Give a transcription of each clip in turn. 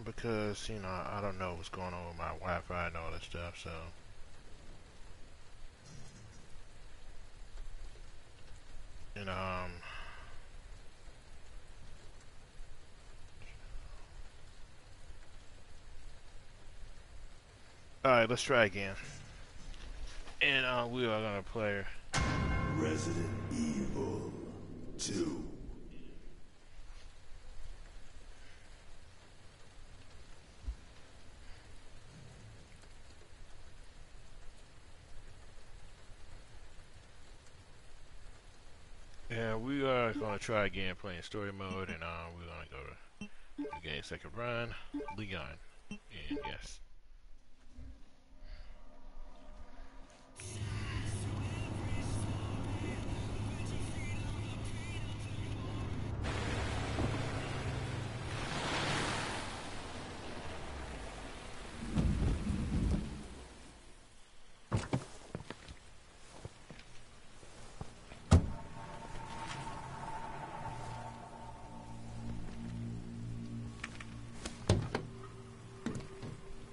Leon because, you know, I don't know what's going on with my Wi-Fi and all that stuff, so... And, um... Alright, let's try again. And, uh, we are gonna play... Resident Evil 2. Yeah, we are gonna try again playing story mode, and uh, we're gonna go to the game second run, Leon, and yes.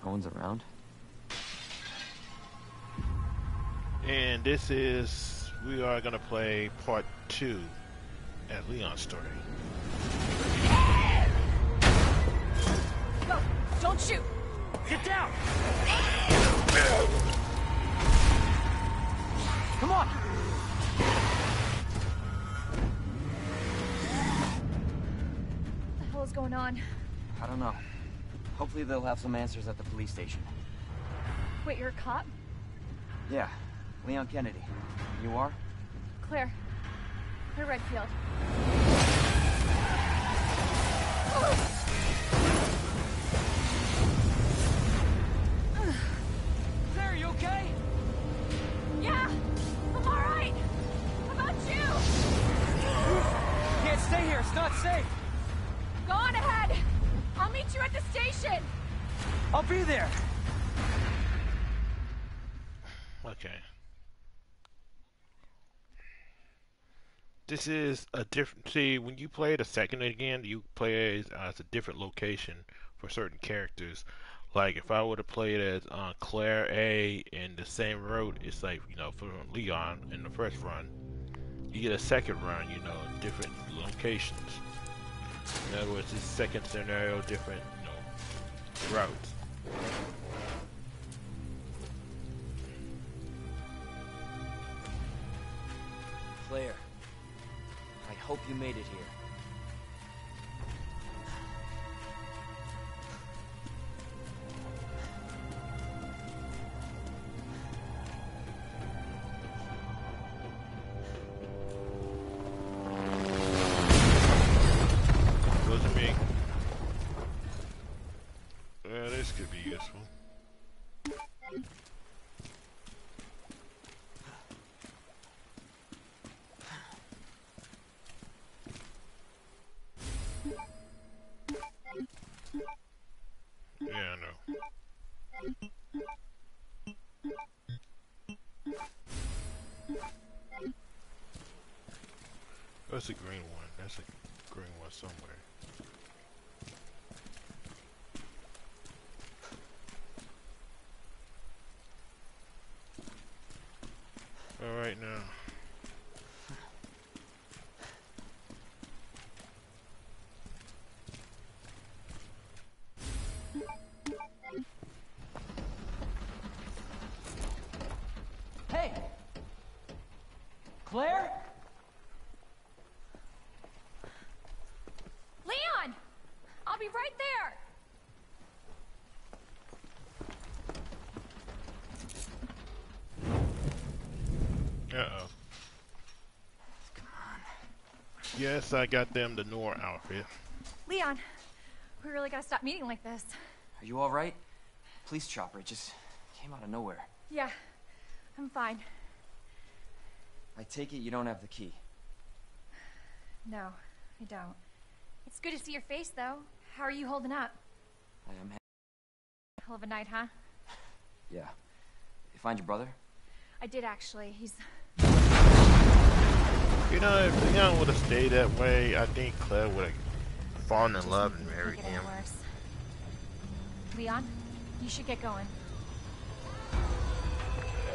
No one's around. And this is we are gonna play part two at Leon's story. Go! Don't shoot! Get down! Come on! What the hell is going on? I don't know. Hopefully they'll have some answers at the police station. Wait, you're a cop? Yeah, Leon Kennedy. You are? Claire. Claire Redfield. Claire, you okay? Yeah! I'm alright! How about you? Can't stay here, it's not safe! At the station! I'll be there! Okay. This is a different. See, when you play the second again, you play as, as a different location for certain characters. Like if I would have played as uh, Claire A in the same road, it's like you know for Leon in the first run, you get a second run, you know, in different locations. In other words, this second scenario, different, routes. Claire. I hope you made it here. Claire? Leon! I'll be right there! Uh-oh. Come on. Yes, I got them the Noir outfit. Leon, we really gotta stop meeting like this. Are you alright? Police chopper, it just came out of nowhere. Yeah, I'm fine. I take it you don't have the key. No, I don't. It's good to see your face, though. How are you holding up? I am. Hell of a night, huh? Yeah. You find your brother? I did actually. He's. You know, if Leon would have stayed that way, I think Claire would have fallen in love and married get any him. worse. Leon, you should get going.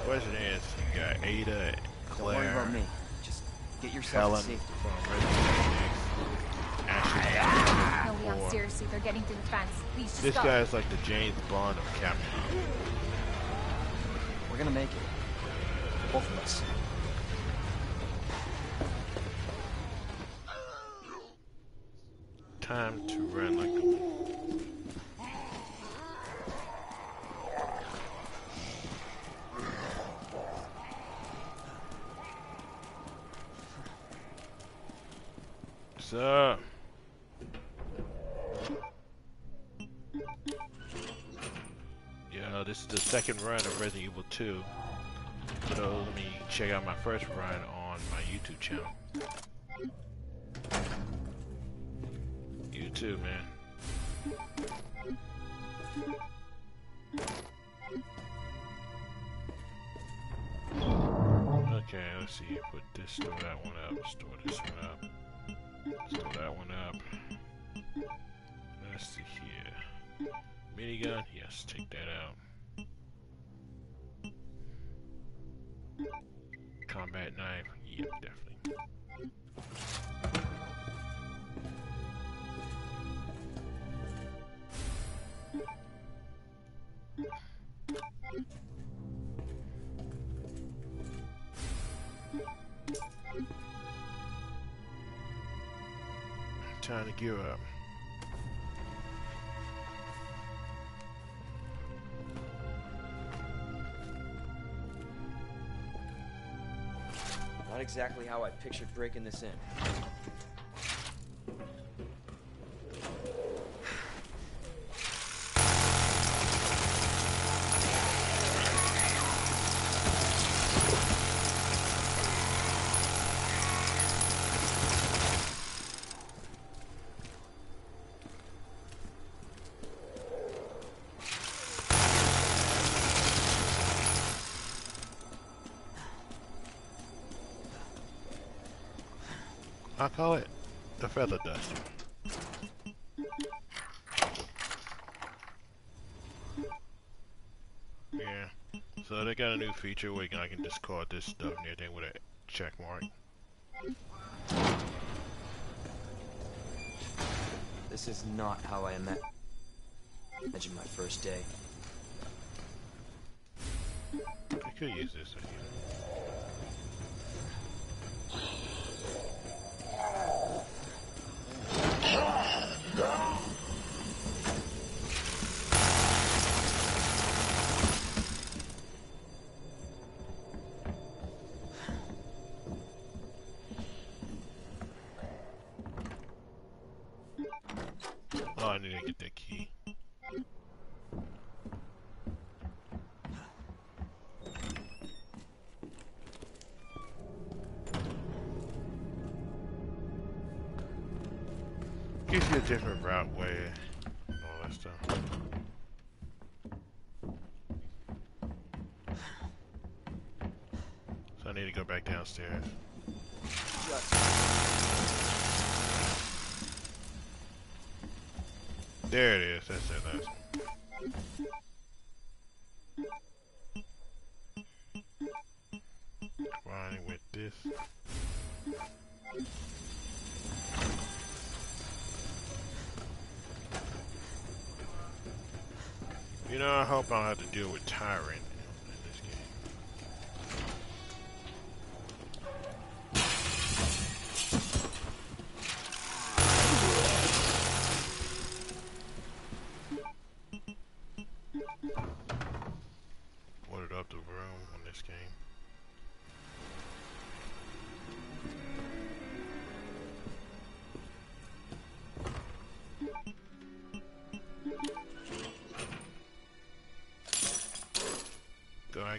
Question is, you got Ada, Don't worry about me. Just get yourself Helen to safety. from Resident Evil 6, Ashley No, Leon, seriously, they're getting through the fence. Please just This go. guy is like the James Bond of Capcom. We're gonna make it. Both of us. Time to run like a Yeah, this is the second run of Resident Evil 2. For those, let me check out my first run on my YouTube channel. You too, man. Okay, let's see. Put this, store that one up. Store this one up. Store that one up. Let's see. Minigun? Yes, take that out. Combat knife? Yep, definitely. Time to gear up. Exactly how I pictured breaking this in. I call it the feather duster. Yeah. So they got a new feature where I can discard this stuff near there with a check mark. This is not how I ima- imagined my first day. I could use this idea. That key. Gives you a different route way and all that stuff. So I need to go back downstairs. There it is. That's it. That's Fine with this. You know, I hope I don't have to deal with Tyrant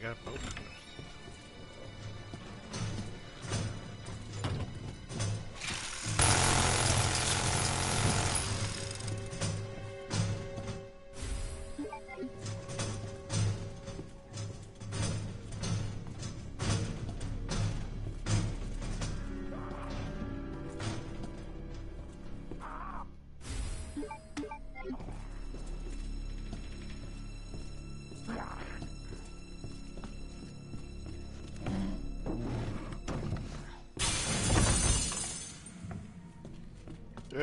Go, I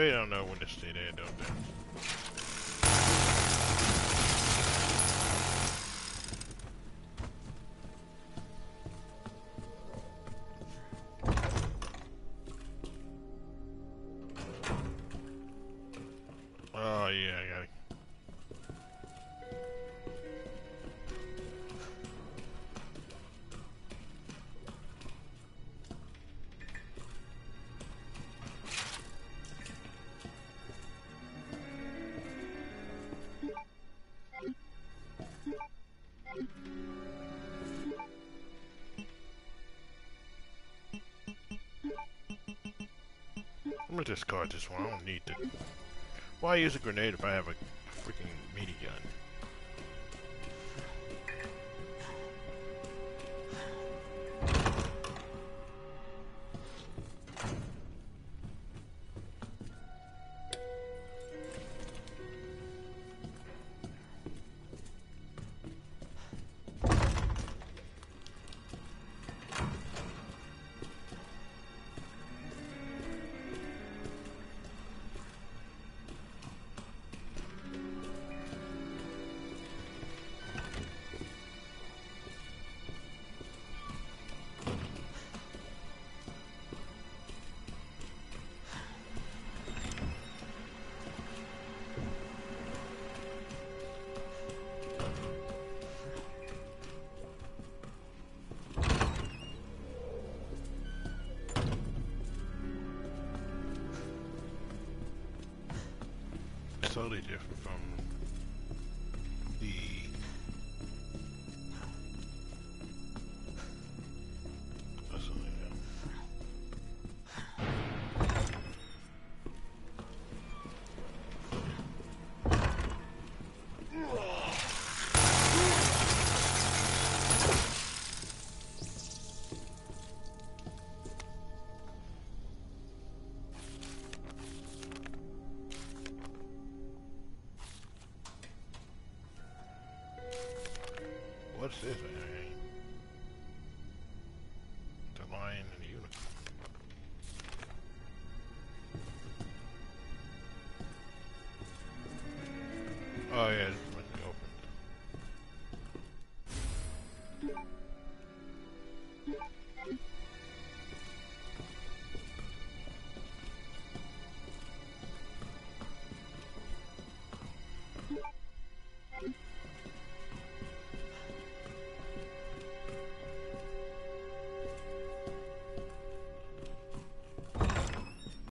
They don't know when to stay there, don't they? Gonna discard this one. I don't need to. Why use a grenade if I have a freaking minigun? Totally different from What's this? thing?